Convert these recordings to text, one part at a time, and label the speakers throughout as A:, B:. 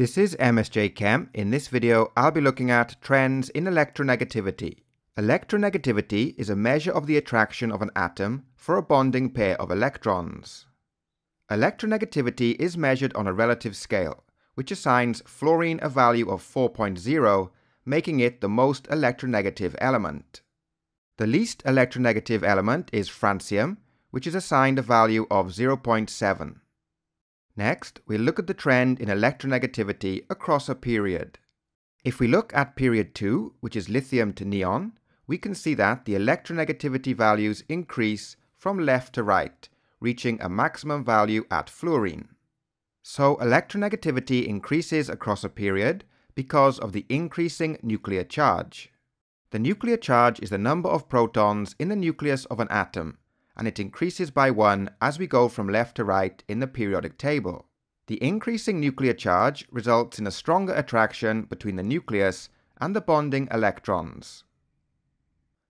A: This is MSJ Chem. In this video, I'll be looking at trends in electronegativity. Electronegativity is a measure of the attraction of an atom for a bonding pair of electrons. Electronegativity is measured on a relative scale, which assigns fluorine a value of 4.0, making it the most electronegative element. The least electronegative element is francium, which is assigned a value of 0.7. Next, we'll look at the trend in electronegativity across a period. If we look at period 2, which is lithium to neon, we can see that the electronegativity values increase from left to right, reaching a maximum value at fluorine. So electronegativity increases across a period because of the increasing nuclear charge. The nuclear charge is the number of protons in the nucleus of an atom, and it increases by 1 as we go from left to right in the periodic table. The increasing nuclear charge results in a stronger attraction between the nucleus and the bonding electrons.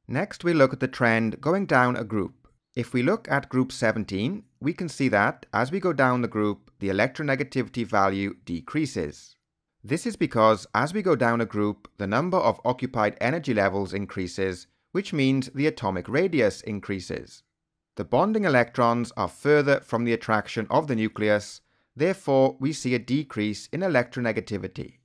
A: Next we look at the trend going down a group. If we look at group 17, we can see that as we go down the group, the electronegativity value decreases. This is because as we go down a group, the number of occupied energy levels increases, which means the atomic radius increases. The bonding electrons are further from the attraction of the nucleus, therefore we see a decrease in electronegativity.